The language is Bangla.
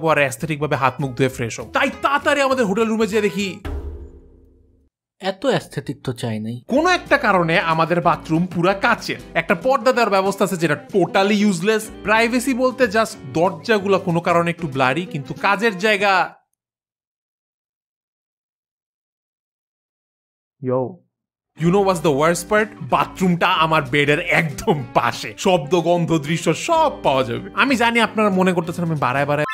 পরে অ্যাস্থেটিক ভাবে হাত মুখ ধুয়ে ফ্রেশ হোক তাই তাড়াতাড়ি আমাদের হোটেল রুমে যেয়ে দেখি। এত অ্যাস্থেটিক তো চাই নাই। কোনো একটা কারণে আমাদের বাথরুম পুরা কাচের একটা পর্দা দেওয়ার ব্যবস্থা আছে যেটা টোটালি ইউজলেস প্রাইভেসি বলতে জাস্ট দরজাগুলো কোনো কারণে একটু ব্লারি কিন্তু কাজের জায়গা yo you know was the worst part বাথরুমটা আমার বেডের একদম পাশে। শব্দ গন্ধ দৃশ্য সব পাওয়া যাবে। আমি জানি আপনারা মনে করতেছেন আমি বাড়ায় বাড়ায়